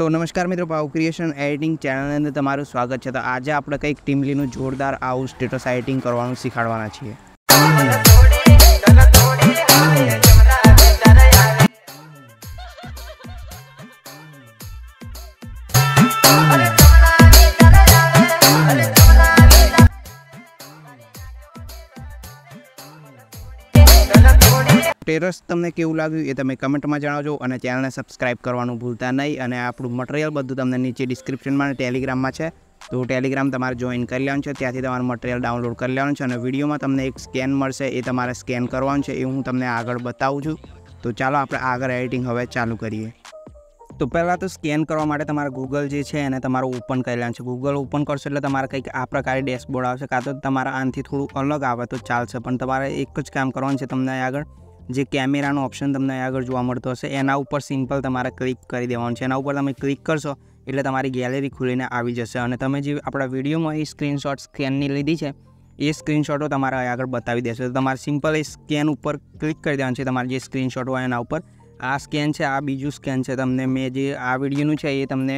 તો નમસ્કાર મિત્રો પાવ ક્રિએશન એડિટિંગ ચેનલની અંદર તમારું સ્વાગત છે તો આજે આપણે કંઈક ટીમલીનું જોરદાર આવું સ્ટેટસ એડિટિંગ કરવાનું શીખવાડવાના છીએ ટેરસ તમને કેવું લાગ્યું એ તમે કમેન્ટમાં જણાવજો અને ચેનલને સબસ્ક્રાઇબ કરવાનું ભૂલતા નહીં અને આપણું મટીરિયલ બધું તમને નીચે ડિસ્ક્રિપ્શનમાં અને ટેલિગ્રામમાં છે તો ટેલિગ્રામ તમારે જોઈન કરી લેવાનું છે ત્યાંથી તમારું મટીરિયલ ડાઉનલોડ કરી લેવાનું છે અને વિડીયોમાં તમને એક સ્કેન મળશે એ તમારે સ્કેન કરવાનું છે એ હું તમને આગળ બતાવું છું તો ચાલો આપણે આગળ એડિટિંગ હવે ચાલુ કરીએ તો પહેલાં તો સ્કેન કરવા માટે તમારે ગૂગલ જે છે એને તમારે ઓપન કરી લેવાનું છે ગૂગલ ઓપન કરશો એટલે તમારે કંઈક આ પ્રકારે ડેશબોર્ડ આવશે કાં તો તમારા આનાથી થોડું અલગ આવે તો ચાલશે પણ તમારે એક જ કામ કરવાનું છે તમને આગળ જે કેમેરાનો ઓપ્શન તમને આગળ જોવા મળતો હશે એના ઉપર સિમ્પલ તમારે ક્લિક કરી દેવાનું છે એના ઉપર તમે ક્લિક કરશો એટલે તમારી ગેલેરી ખુલીને આવી જશે અને તમે જે આપણા વિડીયોમાં એ સ્ક્રીનશોટ સ્કેનની લીધી છે એ સ્ક્રીનશોટો તમારે આગળ બતાવી દેશે તો તમારે સિમ્પલ એ સ્કેન ઉપર ક્લિક કરી દેવાનું છે તમારે જે સ્ક્રીનશોટ હોય એના ઉપર આ સ્કેન છે આ બીજું સ્કેન છે તમને મેં જે આ વિડીયોનું છે એ તમને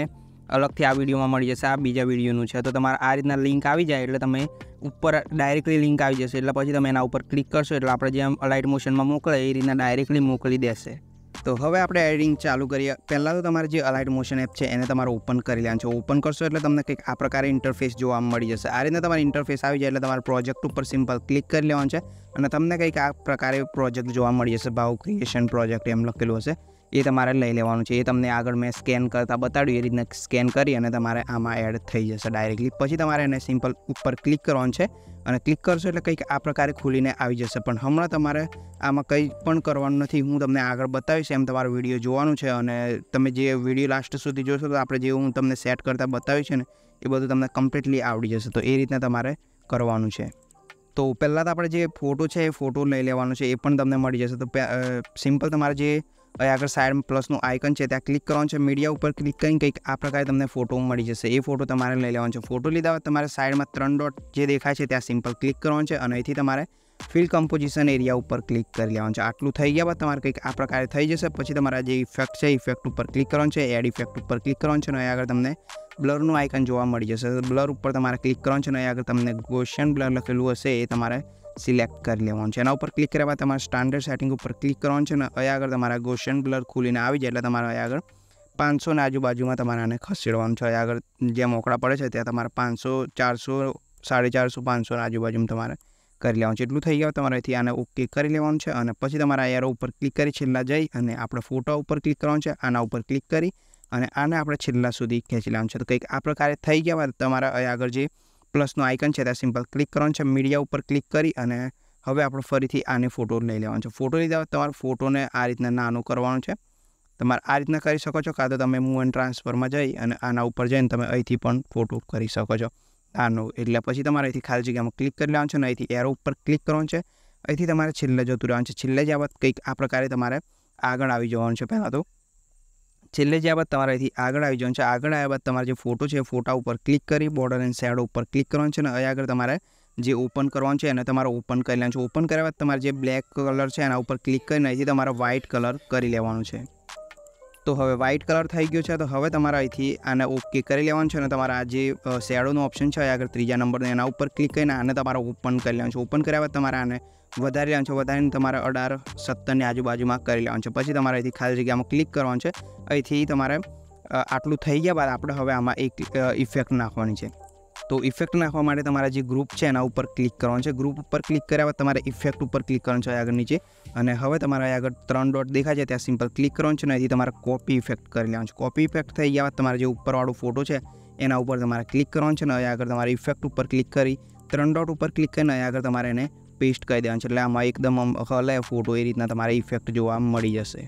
અલગથી આ વિડીયોમાં મળી જશે આ બીજા વિડીયોનું છે તો તમારે આ રીતના લિંક આવી જાય એટલે તમે ઉપર ડાયરેક્ટલી લિંક આવી જશે એટલે પછી તમે એના ઉપર ક્લિક કરશો એટલે આપણે જેમ અલાઇટ મોશનમાં મોકલે એ રીતના ડાયરેક્ટલી મોકલી દેશે તો હવે આપણે એડિટિંગ ચાલુ કરીએ પહેલાં તો તમારે જે અલાઇટ મોશન એપ છે એને તમારે ઓપન કરી લેવાનું છે ઓપન કરશો એટલે તમને કંઈક આ પ્રકારે ઇન્ટરફેસ જોવા મળી જશે આ રીતના તમારે ઇન્ટરફેસ આવી જાય એટલે તમારે પ્રોજેક્ટ ઉપર સિમ્પલ ક્લિક કરી લેવાનું છે અને તમને કંઈક આ પ્રકારે પ્રોજેક્ટ જોવા મળી જશે ભાવ ક્રિએશન પ્રોજેક્ટ એમ લખેલું હશે એ તમારે લઈ લેવાનું છે એ તમને આગળ મેં સ્કેન કરતાં બતાડ્યું એ રીતના સ્કેન કરી અને તમારે આમાં એડ થઈ જશે ડાયરેક્ટલી પછી તમારે એને સિમ્પલ ઉપર ક્લિક કરવાનું છે અને ક્લિક કરશો એટલે કંઈક આ પ્રકારે ખુલીને આવી જશે પણ હમણાં તમારે આમાં કંઈ પણ કરવાનું નથી હું તમને આગળ બતાવીશ એમ તમારો વિડીયો જોવાનું છે અને તમે જે વિડીયો લાસ્ટ સુધી જોશો તો આપણે જે હું તમને સેટ કરતાં બતાવ્યું છે ને એ બધું તમને કમ્પ્લીટલી આવડી જશે તો એ રીતના તમારે કરવાનું છે તો પહેલાં તો આપણે જે ફોટો છે એ ફોટો લઈ લેવાનો છે એ પણ તમને મળી જશે તો સિમ્પલ તમારે જે અહીં આગળ સાઈડ પ્લસનું આઇકન છે ત્યાં ક્લિક કરવાનું છે મીડિયા ઉપર ક્લિક કરીને કંઈક આ પ્રકારે તમને ફોટો મળી જશે એ ફોટો તમારે લઈ લેવાનો છે ફોટો લીધા બાદ તમારે સાઈડમાં ત્રણ ડોટ જે દેખાય છે ત્યાં સિમ્પલ ક્લિક કરવાનું છે અને અહીંથી તમારે ફિલ કમ્પોઝિશન એરિયા ઉપર ક્લિક કરી લેવાનું છે આટલું થઈ ગયા બાદ તમારે કંઈક આ પ્રકારે થઈ જશે પછી તમારા જે ઇફેક્ટ છે ઇફેક્ટ ઉપર ક્લિક કરવાનું છે એડ ઇફેક્ટ ઉપર ક્લિક કરવાનું છે અને અહીં આગળ તમને બ્લરનું આઇકન જોવા મળી જશે બ્લર ઉપર તમારે ક્લિક કરવાનું છે અને અહીં આગળ તમને ગોશન બ્લર લખેલું હશે એ તમારે સિલેક્ટ કરી લેવાનું છે એના ઉપર ક્લિક કર્યા બાદ તમારે સ્ટાન્ડર્ડ સેટિંગ ઉપર ક્લિક કરવાનું છે અને અહીં આગળ તમારા ગોશન બ્લર ખુલીને આવી જાય એટલે તમારે અહીં આગળ પાંચસોની આજુબાજુમાં તમારે આને ખસેડવાનું છે અહીં આગળ જ્યાં મોકળા પડે છે ત્યાં તમારે પાંચસો ચારસો સાડી ચારસો પાંચસોની આજુબાજુમાં તમારે કરી લેવાનું છે એટલું થઈ ગયા તમારે અહીંથી આને ઓકે કરી લેવાનું છે અને પછી તમારે આ એરો ઉપર ક્લિક કરી છેલ્લા જઈ અને આપણે ફોટો ઉપર ક્લિક કરવાનું છે આના ઉપર ક્લિક કરી અને આને આપણે છેલ્લા સુધી ખેંચી લેવાનું છે તો કંઈક આ પ્રકારે થઈ ગયા બાદ તમારા અહીં આગળ જે પ્લસનું આઇકન છે ત્યાં સિમ્પલ ક્લિક કરવાનું છે મીડિયા ઉપર ક્લિક કરી અને હવે આપણે ફરીથી આને ફોટો લઈ લેવાનો છે ફોટો લીધા તમારે ફોટોને આ રીતના નાનું કરવાનું છે તમારે આ રીતના કરી શકો છો કાં તો તમે મૂવ એન્ડ ટ્રાન્સફરમાં જઈ અને આના ઉપર જઈને તમે અહીંથી પણ ફોટો કરી શકો છો આનું એટલે પછી તમારે અહીંથી ખાલી જગ્યામાં ક્લિક કરી લેવાનું છે અને અહીંથી એરો ઉપર ક્લિક કરવાનું છે અહીંથી તમારે છેલ્લે જતું રહેવાનું છે છેલ્લે જ્યાં બાદ કંઈક આ પ્રકારે તમારે આગળ આવી જવાનું છે પહેલાં તો છેલ્લે જ્યાં બાદ તમારે અહીંથી આગળ આવી જવાનું છે આગળ આવ્યા બાદ તમારે જે ફોટો છે ફોટા ઉપર ક્લિક કરી બોર્ડર એન્ડ શેડો ઉપર ક્લિક કરવાનું છે અને અહીં આગળ તમારે જે ઓપન કરવાનું છે એને તમારે ઓપન કરી લેવાનું છે ઓપન કર્યા બાદ તમારે જે બ્લેક કલર છે એના ઉપર ક્લિક કરીને અહીંથી તમારે વ્હાઇટ કલર કરી લેવાનું છે તો હવે વ્હાઇટ કલર થઈ ગયો છે તો હવે તમારે અહીંથી આને ઓકે કરી લેવાનું છે અને તમારા આ જે શેડોનું ઓપ્શન છે આગળ ત્રીજા નંબરનું એના ઉપર ક્લિક કરીને આને તમારે ઓપન કરી લેવાનું છે ઓપન કર્યા બાદ તમારે આને વધારી લેવાનું છે વધારીને તમારે અઢાર સત્તરની આજુબાજુમાં કરી લેવાનું છે પછી તમારે અહીંથી ખાલી જગ્યામાં ક્લિક કરવાનું છે અહીંથી તમારે આટલું થઈ ગયા બાદ આપણે હવે આમાં એક ઇફેક્ટ નાખવાની છે તો ઇફેક્ટ નાખવા માટે તમારા જે ગ્રુપ છે એના ઉપર ક્લિક કરવાનું છે ગ્રુપ ઉપર ક્લિક કર્યા બાદ તમારે ઇફેક્ટ ઉપર ક્લિક કરવાનું છે આગળ નીચે અને હવે તમારે આગળ ત્રણ ડોટ દેખાય છે ત્યાં સિમ્પલ ક્લિક કરવાનું છે અને અહીંથી તમારે કોપી ઇફેક્ટ કરી લેવાનું છે કોપી ઇફેક્ટ થઈ ગયા બાદ તમારે જે ઉપરવાળો ફોટો છે એના ઉપર તમારે ક્લિક કરવાનું છે અને અહીં આગળ તમારે ઇફેક્ટ ઉપર ક્લિક કરી ત્રણ ડોટ ઉપર ક્લિક કરીને અહીં આગળ તમારે એને પેસ્ટ કરી દેવાનું છે એટલે આમાં એકદમ હલે ફોટો એ રીતના તમારે ઇફેક્ટ જોવા મળી જશે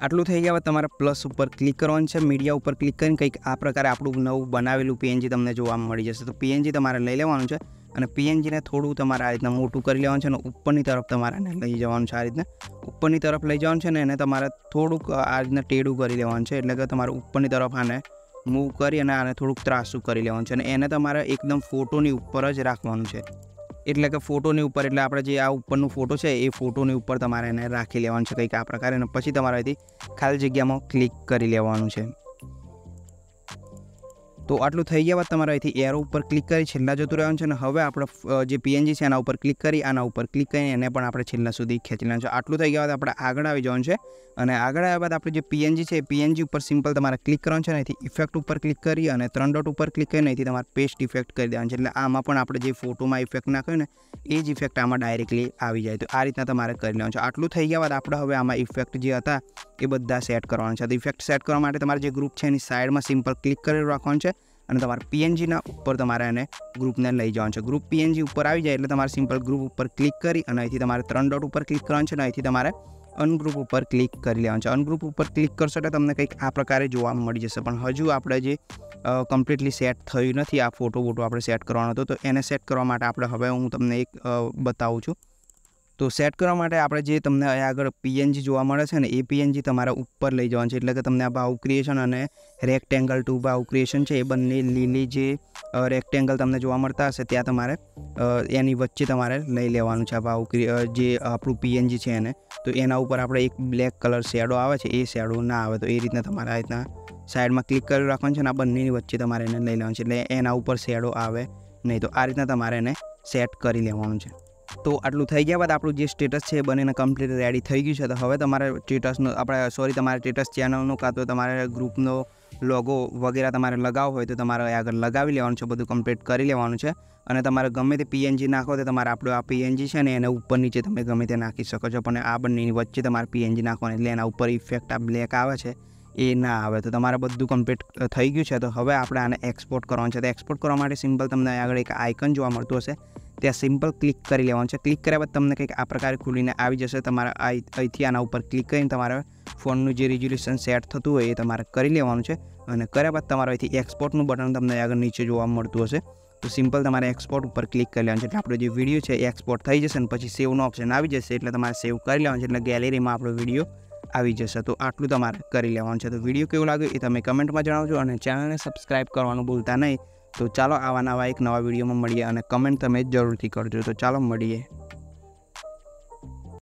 આટલું થઈ ગયા બાદ તમારે પ્લસ ઉપર ક્લિક કરવાનું છે મીડિયા ઉપર ક્લિક કરીને કંઈક આ પ્રકારે આપણું નવું બનાવેલું પીએનજી તમને જોવા મળી જશે તો પીએનજી તમારે લઈ લેવાનું છે અને પીએનજીને થોડું તમારે આ રીતના મોટું કરી લેવાનું છે અને ઉપરની તરફ તમારે એને લઈ જવાનું છે આ રીતના ઉપરની તરફ લઈ જવાનું છે ને એને તમારે થોડુંક આ રીતના ટેડું કરી લેવાનું છે એટલે કે તમારે ઉપરની તરફ આને મૂવ કરી અને આને થોડુંક ત્રાસું કરી લેવાનું છે અને એને તમારે એકદમ ફોટોની ઉપર જ રાખવાનું છે એટલે કે ફોટોની ઉપર, એટલે આપણે જે આ ઉપરનો ફોટો છે, એ ફોટોની ઉપર તમારે એને રાખી લેવાનું છે કંઈક આ પ્રકારે. અને પછી તમારે અહીંથી ખાલી જગ્યામાં ક્લિક કરી લેવાનું છે. તો આટલું થઈ ગયા બાદ તમારે અહીંથી એરો ઉપર ક્લિક કરી છેલ્લા જતું રહેવાનું છે અને હવે આપણે અ, જે પીએનજી છે એના ઉપર ક્લિક કરી આના ઉપર ક્લિક કરી એને પણ આપણે છેલ્લા સુધી ખેંચી લેવાનું છે આટલું થઈ ગયા બાદ આપણે આગળ આવી જવાનું છે અને આગળ આવ્યા બાદ આપણે જે પીએનજી છે એ પીએનજી ઉપર સિમ્પલ તમારે ક્લિક કરવાનું છે અને અહીંથી ઇફેક્ટ ઉપર ક્લિક કરી અને ત્રણ ડોટ ઉપર ક્લિક કરીને અહીંથી તમારે પેસ્ટ ઇફેક્ટ કરી દેવાનું છે એટલે આમાં પણ આપણે જે ફોટોમાં ઇફેક્ટ નાખ્યો ને એ જ ઇફેક્ટ આમાં ડાયરેક્ટલી આવી જાય તો આ રીતના તમારે કરી લેવાનું છે આટલું થઈ ગયા બાદ આપણે હવે આમાં ઇફેક્ટ જે હતા એ બધા સેટ કરવાના છે તો ઇફેક્ટ સેટ કરવા માટે તમારે જે ગ્રુપ છે એની સાઈડમાં સિમ્પલ ક્લિક કરી રાખવાનું છે અને તમારે પીએનજીના ઉપર તમારે એને ગ્રુપને લઈ જવાનું છે ગ્રુપ પીએનજી ઉપર આવી જાય એટલે તમારે સિમ્પલ ગ્રુપ ઉપર ક્લિક કરી અને અહીંથી તમારે ત્રણ ડોટ ઉપર ક્લિક કરવાનું છે અને અહીંથી તમારે અનગ્રુપ ઉપર ક્લિક કરી લેવાનું છે અનગ્રુપ ઉપર ક્લિક કરશો એટલે તમને કંઈક આ પ્રકારે જોવા મળી જશે પણ હજુ આપણે જે કમ્પ્લીટલી સેટ થયું નથી આ ફોટો વોટો આપણે સેટ કરવાનો હતો તો એને સેટ કરવા માટે આપણે હવે હું તમને એક અ, બતાવું છું તો સેટ કરવા માટે આપણે જે તમને અહીંયા આગળ પીએનજી જોવા મળે છે ને એ પીએનજી તમારે ઉપર લઈ જવાનું છે એટલે કે તમને આ ભાવ ક્રિએશન અને રેક્ટેંગલ ટુ ભાવ ક્રિએશન છે એ બંને લીલી જે રેક્ટેંગલ તમને જોવા મળતા હશે ત્યાં તમારે અ, એની વચ્ચે તમારે લઈ લેવાનું છે આ ભાવ ક્રિ- અ, જે આપણું પીએનજી છે એને તો એના ઉપર આપણે એક બ્લેક કલર શેડો આવે છે એ શેડો ના આવે તો એ રીતના તમારે આ રીતના સાઈડમાં ક્લિક કરી રાખવાનું છે અને આ બંનેની વચ્ચે તમારે એને લઈ લેવાનું છે એટલે એના ઉપર શેડો આવે નહીં તો આ રીતના તમારે એને સેટ કરી લેવાનું છે તો આટલું થઈ ગયા બાદ આપણું જે સ્ટેટસ છે એ બનીને કમ્પ્લીટ રેડી થઈ ગયું છે તો હવે તમારે સ્ટેટસનો આપણે સોરી તમારે સ્ટેટસ ચેનલનું કાં તો તમારે ગ્રુપનો લોગો વગેરે તમારે લગાવવો હોય તો તમારે અહીં આગળ લગાવી લેવાનું છે બધું કમ્પ્લીટ કરી લેવાનું છે અને તમારે ગમે તે પીએનજી નાખો તો તમારે આપણું આ પીએનજી છે ને એને ઉપર નીચે તમે ગમે તે નાખી શકો છો પણ આ બંનેની વચ્ચે તમારે પીએનજી નાખવાનું એટલે એના ઉપર ઇફેક્ટ આ બ્લેક આવે છે એ ના આવે તો તમારે બધું કમ્પ્લીટ થઈ ગયું છે તો હવે આપણે આને એક્સપોર્ટ કરવાનું છે તો એક્સપોર્ટ કરવા માટે સિમ્પલ તમને અહીં આગળ એક આઇકન જોવા મળતું હશે ત્યાં સિમ્પલ ક્લિક કરી લેવાનું છે ક્લિક કર્યા બાદ તમને કંઈક આ પ્રકારે ખુલીને આવી જશે તમારે આ અહીંથી આના ઉપર ક્લિક કરીને તમારે ફોનનું જે રિઝોલ્યુશન સેટ થતું હોય એ તમારે કરી લેવાનું છે અને કર્યા બાદ તમારે અહીંથી એક્સપોર્ટનું બટન તમને આગળ નીચે જોવા મળતું હશે તો સિમ્પલ તમારે એક્સપોર્ટ ઉપર ક્લિક કરી લેવાનું છે એટલે આપણો જે વિડીયો છે એ એક્સપોર્ટ થઈ જશે અને પછી સેવનો ઓપ્શન આવી જશે એટલે તમારે સેવ કરી લેવાનું છે એટલે ગેલેરીમાં આપણો વિડીયો આવી જશે તો આટલું તમારે કરી લેવાનું છે તો વિડીયો કેવું લાગ્યું એ તમે કમેન્ટમાં જણાવજો અને ચેનલને સબસ્ક્રાઈબ કરવાનું ભૂલતા નહીં તો ચાલો આવા નવા એક નવા વિડીયોમાં મળીએ અને કમેન્ટ તમે જરૂરથી કરજો. તો ચાલો મળીએ.